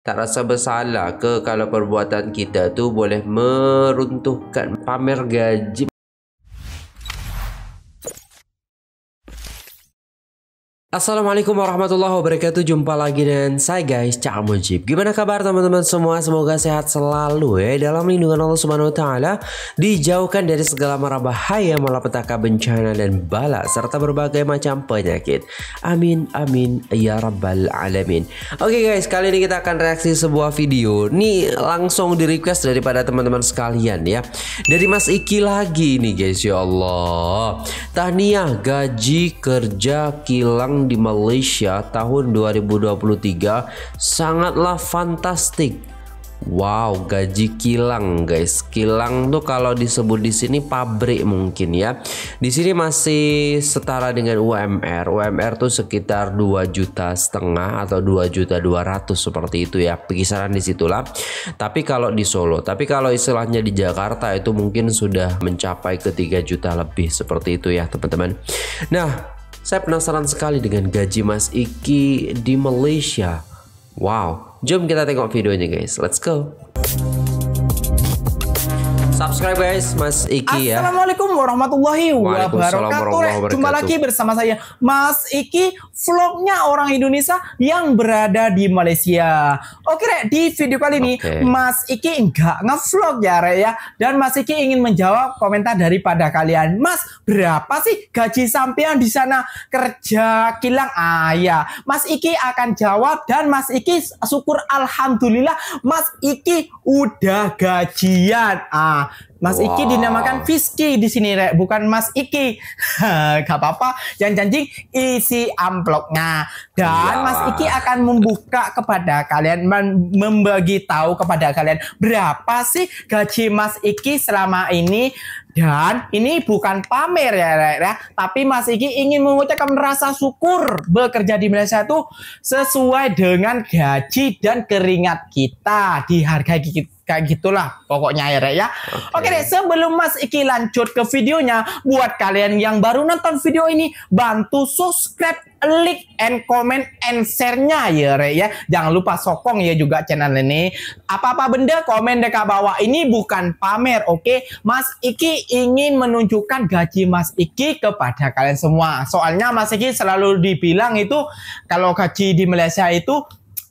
Tak rasa bersalah ke kalau perbuatan kita tu boleh meruntuhkan pamer gaji Assalamualaikum warahmatullahi wabarakatuh. Jumpa lagi dengan saya guys Cak Mujib. Gimana kabar teman-teman semua? Semoga sehat selalu ya Dalam lindungan Allah subhanahu wa ta'ala. Dijauhkan dari segala mara bahaya Malapetaka bencana dan bala Serta berbagai macam penyakit. Amin amin ya rabbal alamin. Oke guys kali ini kita akan reaksi sebuah video. Ini langsung di request daripada teman-teman sekalian ya. Dari Mas Iki lagi nih guys ya Allah. Tahniah gaji kerja kilang di Malaysia tahun 2023 sangatlah fantastik. Wow, gaji kilang guys. Kilang tuh kalau disebut di sini pabrik mungkin ya. Di sini masih setara dengan UMR. UMR tuh sekitar 2 juta setengah atau 2 juta 200 seperti itu ya. Kisaran di situlah. Tapi kalau di Solo, tapi kalau istilahnya di Jakarta itu mungkin sudah mencapai ke 3 juta lebih seperti itu ya, teman-teman. Nah, saya penasaran sekali dengan gaji Mas Iki di Malaysia. Wow, jom kita tengok videonya guys. Let's go subscribe guys. Mas Iki ya. Assalamualaikum warahmatullahi wabarakatuh. Jumpa lagi bersama saya Mas Iki Vlognya orang Indonesia yang berada di Malaysia. Oke Rek di video kali ini okay. Mas Iki enggak ngevlog ya Rek ya. Dan Mas Iki ingin menjawab komentar daripada kalian. Mas berapa sih gaji sampean di sana? Kerja kilang? Ah ya Mas Iki akan jawab dan Mas Iki syukur Alhamdulillah Mas Iki udah gajian. Ah Mas wow. Iki dinamakan Fiski di sini, Rek. Bukan Mas Iki. Gak apa-apa. Jangan janji isi amplopnya. Dan ya. Mas Iki akan membuka kepada kalian, membagi tahu kepada kalian berapa sih gaji Mas Iki selama ini. Dan ini bukan pamer ya, Rek, ya. Tapi Mas Iki ingin mengucapkan rasa syukur bekerja di Malaysia itu sesuai dengan gaji dan keringat kita dihargai kayak gitulah pokoknya ya Rek ya. Oke. Oke deh, sebelum Mas Iki lanjut ke videonya, buat kalian yang baru nonton video ini, bantu subscribe, like, and comment, and share-nya ya Rek ya. Jangan lupa sokong ya juga channel ini. Apa-apa benda komen dekat bawah ini bukan pamer, oke? Okay? Mas Iki ingin menunjukkan gaji Mas Iki kepada kalian semua. Soalnya Mas Iki selalu dibilang itu kalau gaji di Malaysia itu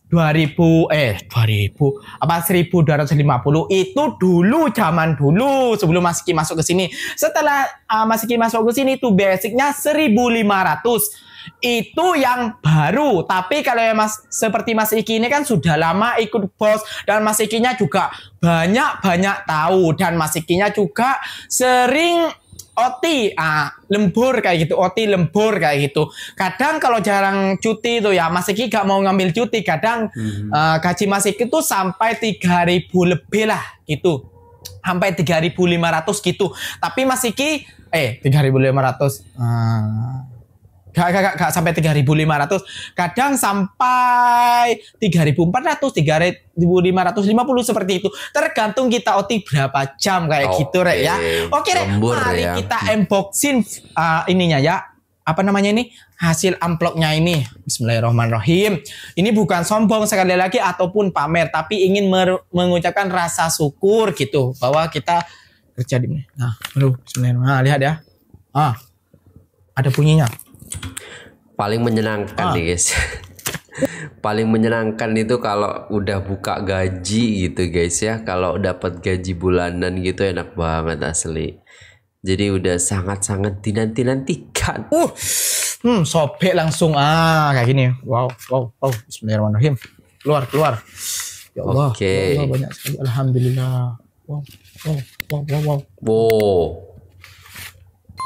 2000 eh 2000 apa 1250 itu dulu zaman dulu sebelum Mas Ki masuk ke sini. Setelah uh, Mas Ki masuk ke sini itu basicnya 1500 itu yang baru. Tapi kalau ya Mas seperti Mas Iki ini kan sudah lama ikut bos dan Mas Ikinya juga banyak-banyak tahu dan Mas Ikinya juga sering OT ah lembur kayak gitu OT lembur kayak gitu. Kadang kalau jarang cuti tuh ya Mas Iki gak mau ngambil cuti. Kadang hmm. uh, gaji Mas Iki tuh sampai 3000 lebih lah gitu. Sampai 3500 gitu. Tapi Mas Iki eh 3500 uh, Gak, gak, gak, gak sampai 3.500 kadang sampai 3.400 3.550 seperti itu. Tergantung kita OT berapa jam kayak okay. gitu rek ya. Oke rek mari ya. kita unboxing uh, ininya ya. Apa namanya ini? Hasil amplopnya ini. Bismillahirrahmanirrahim. Ini bukan sombong sekali lagi ataupun pamer tapi ingin mengucapkan rasa syukur gitu bahwa kita kerja di nah aduh Bismillahirrahmanirrahim. Nah, lihat ya. Ah ada bunyinya paling menyenangkan ah. nih guys. Paling menyenangkan itu kalau udah buka gaji gitu guys ya. Kalau dapat gaji bulanan gitu enak banget asli. Jadi udah sangat-sangat dinanti-nantikan. Uh hmm sobek langsung. Ah kayak gini. Wow wow wow. Bismillahirrahmanirrahim. Keluar keluar. Ya Allah, okay. ya Allah banyak sekali. Alhamdulillah. Wow wow wow wow wow. Wow.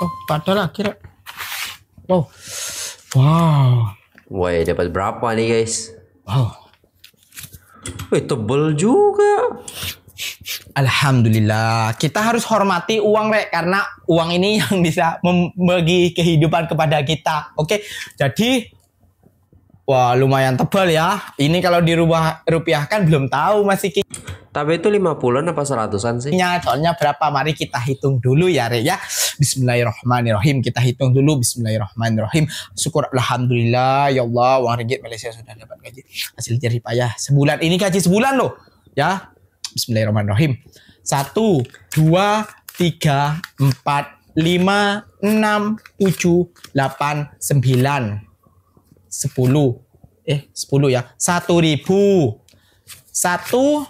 Oh padahal akhirnya wow Wow. Wah, dapat berapa nih guys? Wow. Wih, tebel juga. Alhamdulillah. Kita harus hormati uang, Rek. Karena uang ini yang bisa membagi kehidupan kepada kita. Oke, jadi... Wah, lumayan tebal ya. Ini kalau dirubah rupiahkan belum tahu masih Tapi itu 50-an apa seratusan sih? Ya, soalnya berapa? Mari kita hitung dulu ya, Re ya. Bismillahirrahmanirrahim. Kita hitung dulu Bismillahirrahmanirrahim. Syukur alhamdulillah ya Allah uang ringgit Malaysia sudah dapat gaji. Hasil jerih payah sebulan. Ini gaji sebulan loh. Ya. Bismillahirrahmanirrahim. Satu, dua, tiga, empat, lima, enam, tujuh, delapan, sembilan, sepuluh. Eh, sepuluh ya. Satu ribu. Satu,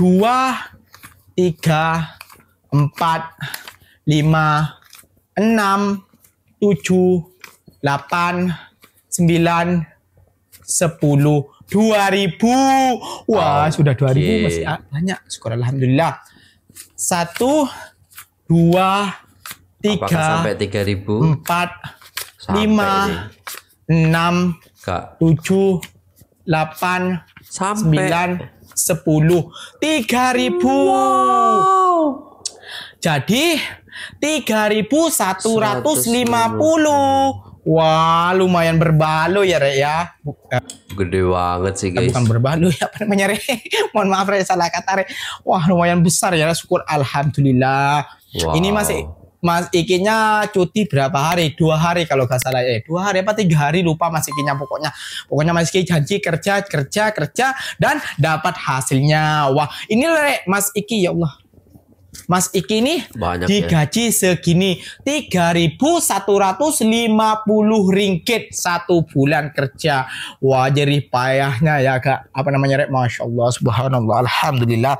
dua, tiga, empat, lima, enam, tujuh, delapan, sembilan, sepuluh, dua ribu. Wah, okay. sudah dua ribu masih banyak. Syukur alhamdulillah. Satu, dua, tiga, Apakah sampai tiga ribu, empat, lima, enam, tujuh, delapan, sembilan, sepuluh tiga ribu wow. jadi tiga ribu satu ratus lima puluh Wah, lumayan berbalu ya, Rek ya. Gede banget sih, guys. Bukan berbalu ya, apa namanya, Rek? Mohon maaf, Rek, salah kata, Rek. Wah, lumayan besar ya, syukur alhamdulillah. Wow. Ini masih Mas Ikinya cuti berapa hari? Dua hari kalau gak salah eh dua hari apa tiga hari lupa Mas Ikinya pokoknya pokoknya Mas Iki janji kerja kerja kerja dan dapat hasilnya. Wah ini lek Mas Iki ya Allah. Mas Iki ini Banyak ya. digaji ya. segini 3.150 ringgit satu bulan kerja. Wah jadi payahnya ya kak. Apa namanya rek? Masya Allah, subhanallah, alhamdulillah.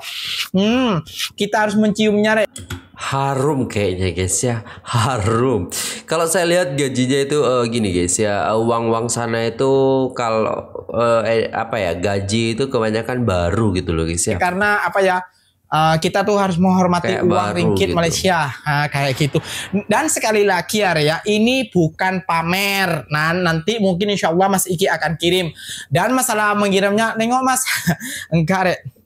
Hmm, kita harus menciumnya rek harum kayaknya guys ya. Harum. Kalau saya lihat gajinya itu uh, gini guys ya. Uang-uang sana itu kalau uh, eh, apa ya gaji itu kebanyakan baru gitu loh guys ya. Karena apa ya uh, kita tuh harus menghormati kayak uang ringgit gitu. Malaysia. Nah, kayak gitu. Dan sekali lagi ya ini bukan pamer. Nah nanti mungkin insya Allah Mas Iki akan kirim. Dan masalah mengirimnya nengok Mas. Enggak rek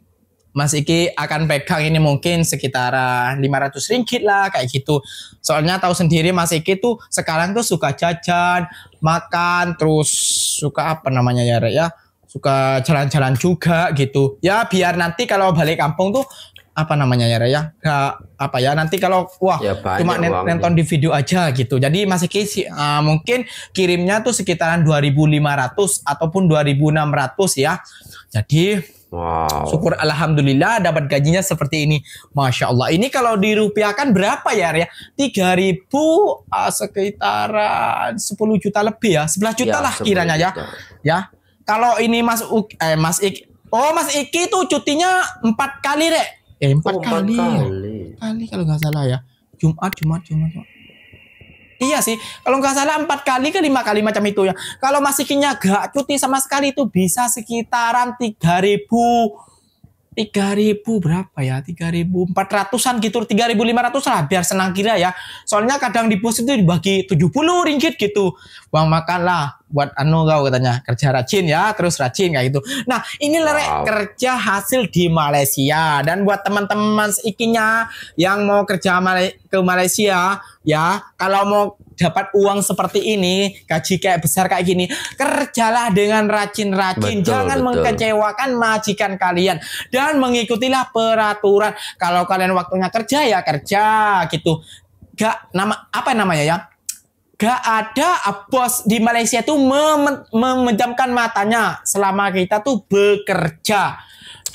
Mas Iki akan pegang ini mungkin sekitar 500 ringgit lah kayak gitu. Soalnya tahu sendiri Mas Iki tuh sekarang tuh suka jajan, makan, terus suka apa namanya ya Rek ya? Suka jalan-jalan juga gitu. Ya biar nanti kalau balik kampung tuh apa namanya ya Rek ya? Gak apa ya nanti kalau wah ya, cuma nonton di video aja gitu. Jadi Mas Iki uh, mungkin kirimnya tuh sekitaran 2500 ataupun 2600 ya. Jadi Wow. Syukur alhamdulillah dapat gajinya seperti ini. Masya Allah. Ini kalau dirupiahkan berapa ya ya? Tiga ribu uh, sekitaran 10 juta lebih ya. 11 juta ya, lah kiranya ya. Ya. Kalau ini Mas U, eh Mas Ik Oh Mas Iki tuh cutinya empat kali deh. Eh empat oh, kali. Empat kali. Ya. Kali kalau nggak salah ya. Jumat, Jumat, Jumat. Jumat. Iya sih, kalau nggak salah empat kali ke lima kali macam itu ya. Kalau masih kinya gak cuti sama sekali itu bisa sekitaran tiga ribu tiga ribu berapa ya? Tiga ribu empat ratusan gitu tiga ribu lima ratus lah biar senang kira ya. Soalnya kadang di pos itu dibagi tujuh puluh ringgit gitu. Uang makan lah buat anu kau katanya kerja rajin ya terus rajin kayak gitu. Nah ini lerek wow. kerja hasil di Malaysia. Dan buat teman-teman ikinya yang mau kerja ke Malaysia ya kalau mau dapat uang seperti ini, gaji kayak besar kayak gini, kerjalah dengan rajin-rajin, jangan betul. mengecewakan majikan kalian dan mengikutilah peraturan. Kalau kalian waktunya kerja ya kerja gitu. Gak nama apa namanya ya? Gak ada bos di Malaysia tuh mem memejamkan matanya selama kita tuh bekerja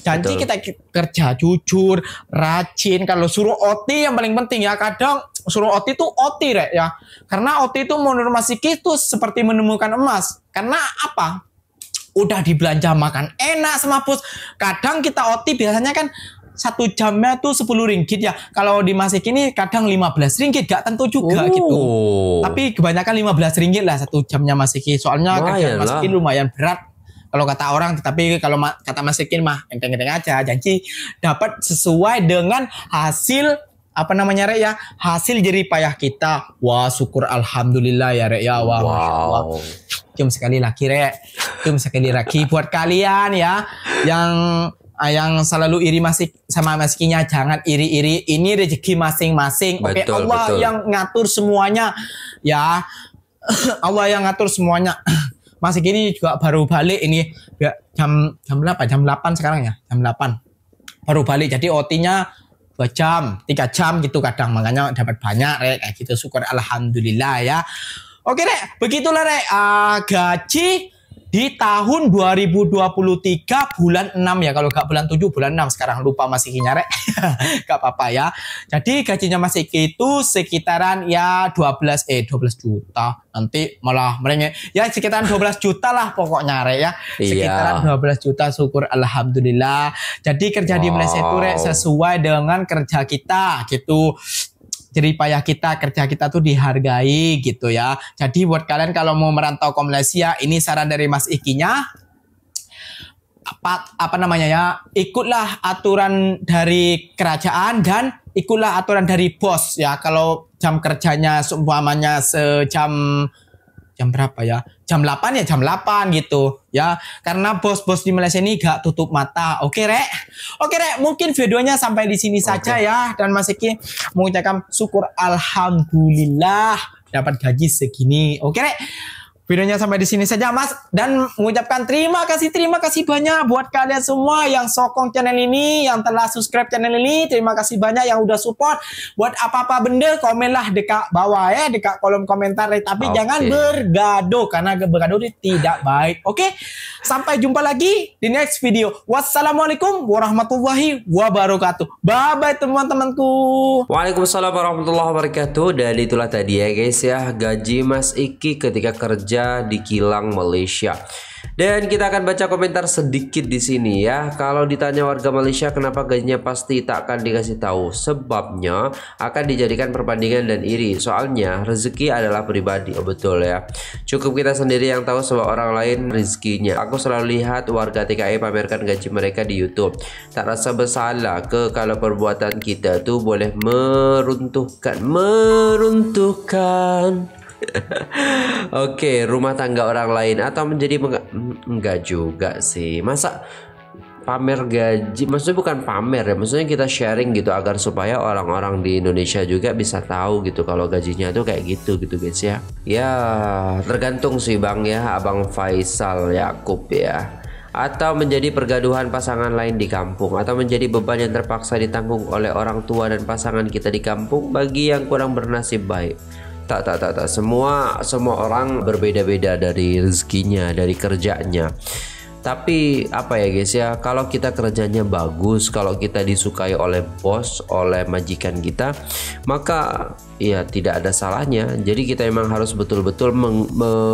janji Betul. kita kerja jujur, rajin. Kalau suruh OT yang paling penting ya. Kadang suruh OT itu OT rek ya. Karena OT itu menurut Mas Iki itu seperti menemukan emas. Karena apa? Udah dibelanja makan enak sama bos. Kadang kita OT biasanya kan satu jamnya tuh 10 ringgit ya. Kalau di Mas Iki ini kadang 15 ringgit, gak tentu juga oh. gitu. Tapi kebanyakan 15 ringgit lah satu jamnya Mas Iki. Soalnya kerja Mas Iki lumayan berat kalau kata orang tapi kalau kata Mas Ikin mah enteng-enteng aja. Janji dapat sesuai dengan hasil apa namanya rek ya? Hasil jerih payah kita. Wah syukur alhamdulillah ya rek ya. Wah wow. cium sekali lagi rek. Cium sekali lagi buat kalian ya. Yang yang selalu iri masih sama meskinya jangan iri-iri. Ini rezeki masing-masing. Oke Allah betul. yang ngatur semuanya ya. Allah yang ngatur semuanya masih gini juga baru balik ini jam jam berapa? Jam 8 sekarang ya, jam 8. baru balik jadi OT-nya dua jam tiga jam gitu kadang. Makanya dapat banyak rek. Kayak gitu. Syukur alhamdulillah ya. Oke rek. Begitulah rek. Uh, gaji di tahun 2023 bulan 6 ya. Kalau gak bulan 7 bulan 6 sekarang lupa masih nyarek gak apa-apa ya. Jadi gajinya Mas Iki itu sekitaran ya 12 eh 12 juta. Nanti malah merenya ya sekitaran 12 juta lah pokoknya rek ya. Iya. sekitaran iya. 12 juta syukur alhamdulillah. Jadi kerja wow. di Malaysia itu rek sesuai dengan kerja kita gitu jadi payah kita kerja kita tuh dihargai gitu ya. Jadi buat kalian kalau mau merantau ke Malaysia, ini saran dari Mas Ikinya. Apa apa namanya ya? Ikutlah aturan dari kerajaan dan ikutlah aturan dari bos ya. Kalau jam kerjanya seumpamanya sejam jam berapa ya? Jam 8 ya jam 8 gitu ya. Karena bos-bos di Malaysia ini gak tutup mata. Oke, Rek. Oke, Rek. Mungkin videonya sampai di sini saja ya dan Mas Eki mengucapkan syukur alhamdulillah dapat gaji segini. Oke, Rek. Videonya sampai di sini saja Mas dan mengucapkan terima kasih terima kasih banyak buat kalian semua yang sokong channel ini, yang telah subscribe channel ini. Terima kasih banyak yang udah support. Buat apa-apa benda komenlah dekat bawah ya, dekat kolom komentar tapi okay. jangan bergaduh karena bergaduh itu tidak baik. Oke? Okay? Sampai jumpa lagi di next video. Wassalamualaikum warahmatullahi wabarakatuh. Bye bye teman-temanku. Waalaikumsalam warahmatullahi wabarakatuh. Dan itulah tadi ya guys ya gaji Mas Iki ketika kerja di kilang Malaysia. Dan kita akan baca komentar sedikit di sini ya. Kalau ditanya warga Malaysia kenapa gajinya pasti tak akan dikasih tahu. Sebabnya akan dijadikan perbandingan dan iri. Soalnya rezeki adalah pribadi. Oh, betul ya. Cukup kita sendiri yang tahu sebab orang lain rezekinya. Aku selalu lihat warga TKI pamerkan gaji mereka di YouTube. Tak rasa bersalah ke kalau perbuatan kita tuh boleh meruntuhkan, meruntuhkan Oke, rumah tangga orang lain atau menjadi enggak juga sih. Masa pamer gaji maksudnya bukan pamer ya maksudnya kita sharing gitu agar supaya orang-orang di Indonesia juga bisa tahu gitu kalau gajinya tuh kayak gitu gitu guys ya. Ya tergantung sih bang ya abang Faisal Yakub ya. Atau menjadi pergaduhan pasangan lain di kampung atau menjadi beban yang terpaksa ditanggung oleh orang tua dan pasangan kita di kampung bagi yang kurang bernasib baik tak tak tak tak. Semua semua orang berbeda-beda dari rezekinya dari kerjanya. Tapi apa ya guys ya? Kalau kita kerjanya bagus kalau kita disukai oleh bos oleh majikan kita maka ya tidak ada salahnya. Jadi kita memang harus betul-betul me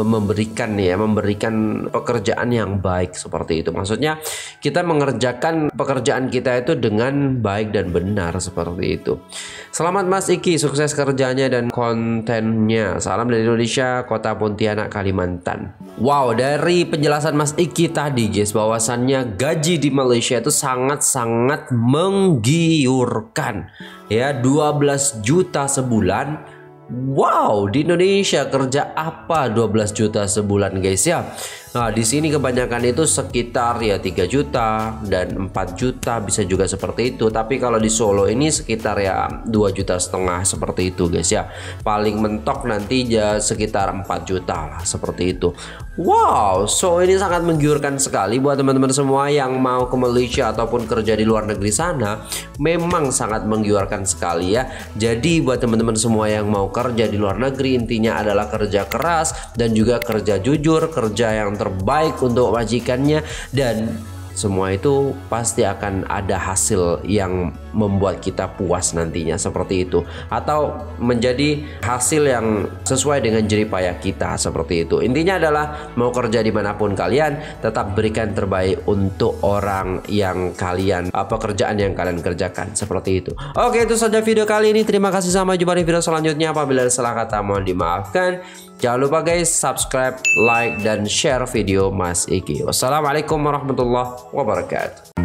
memberikan ya, memberikan pekerjaan yang baik seperti itu. Maksudnya kita mengerjakan pekerjaan kita itu dengan baik dan benar seperti itu. Selamat Mas Iki, sukses kerjanya dan kontennya. Salam dari Indonesia, Kota Pontianak, Kalimantan. Wow, dari penjelasan Mas Iki tadi guys, bahwasannya gaji di Malaysia itu sangat-sangat menggiurkan ya 12 juta sebulan Wow, di Indonesia kerja apa 12 juta sebulan guys ya? Nah, di sini kebanyakan itu sekitar ya 3 juta dan 4 juta bisa juga seperti itu. Tapi kalau di Solo ini sekitar ya 2 juta setengah seperti itu guys ya. Paling mentok nanti ya sekitar 4 juta lah seperti itu. Wow, so ini sangat menggiurkan sekali buat teman-teman semua yang mau ke Malaysia ataupun kerja di luar negeri sana. Memang sangat menggiurkan sekali ya. Jadi buat teman-teman semua yang mau kerja di luar negeri intinya adalah kerja keras dan juga kerja jujur, kerja yang terbaik untuk majikannya dan semua itu pasti akan ada hasil yang membuat kita puas nantinya seperti itu. Atau menjadi hasil yang sesuai dengan jeripayah kita seperti itu. Intinya adalah mau kerja di mana pun kalian tetap berikan terbaik untuk orang yang kalian apa pekerjaan yang kalian kerjakan seperti itu. Oke itu saja video kali ini. Terima kasih sampai jumpa di video selanjutnya. Apabila salah kata mohon dimaafkan. Jangan lupa guys subscribe, like, dan share video Mas Iki. Wassalamualaikum warahmatullahi wabarakatuh.